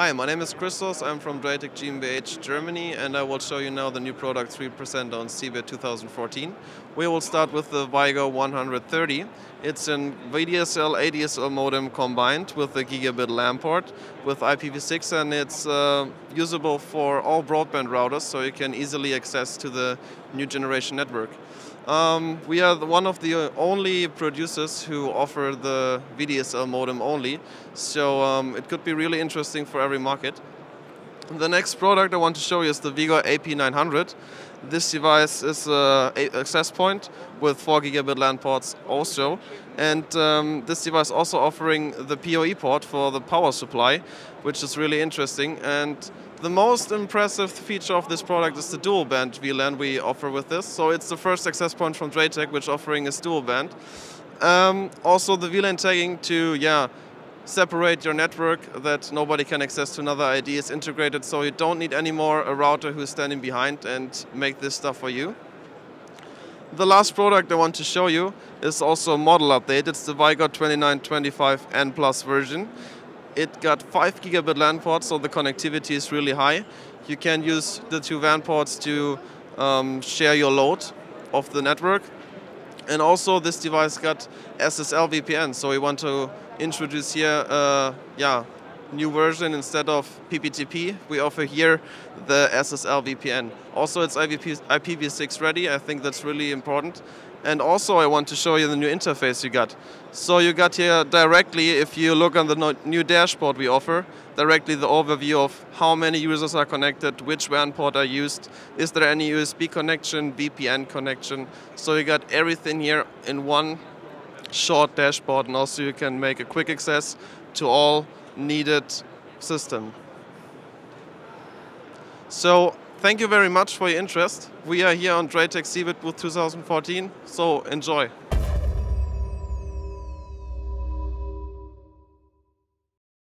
Hi, my name is Christos. I'm from DrayTek GmbH Germany, and I will show you now the new product 3% on CeBIT 2014. We will start with the Vigor 130. It's an VDSL ADSL modem combined with a gigabit LAN port with IPv6, and it's uh, usable for all broadband routers, so you can easily access to the new generation network. Um, we are one of the only producers who offer the VDSL modem only, so um, it could be really interesting for every market. The next product I want to show you is the Vigor AP900. This device is an access point with 4 gigabit LAN ports also. And um, this device also offering the PoE port for the power supply, which is really interesting. And the most impressive feature of this product is the dual band WLAN we offer with this. So it's the first access point from DrayTek which offering is dual band. Um, also the VLAN tagging to yeah separate your network that nobody can access to another ID is integrated so you don't need anymore a router who's standing behind and make this stuff for you. The last product I want to show you is also a model update. It's the Vigor 2925N Plus version. It got 5 gigabit LAN ports, so the connectivity is really high. You can use the two WAN ports to um, share your load of the network. And also this device got SSL VPN, so we want to introduce here uh, yeah, new version instead of PPTP. We offer here the SSL VPN. Also, it's IPv6 ready. I think that's really important. And also, I want to show you the new interface you got. So you got here directly, if you look on the new dashboard we offer, directly the overview of how many users are connected, which WAN port are used, is there any USB connection, VPN connection. So you got everything here in one short dashboard and also you can make a quick access to all needed system. So thank you very much for your interest. We are here on DrayTek CeBIT booth 2014, so enjoy.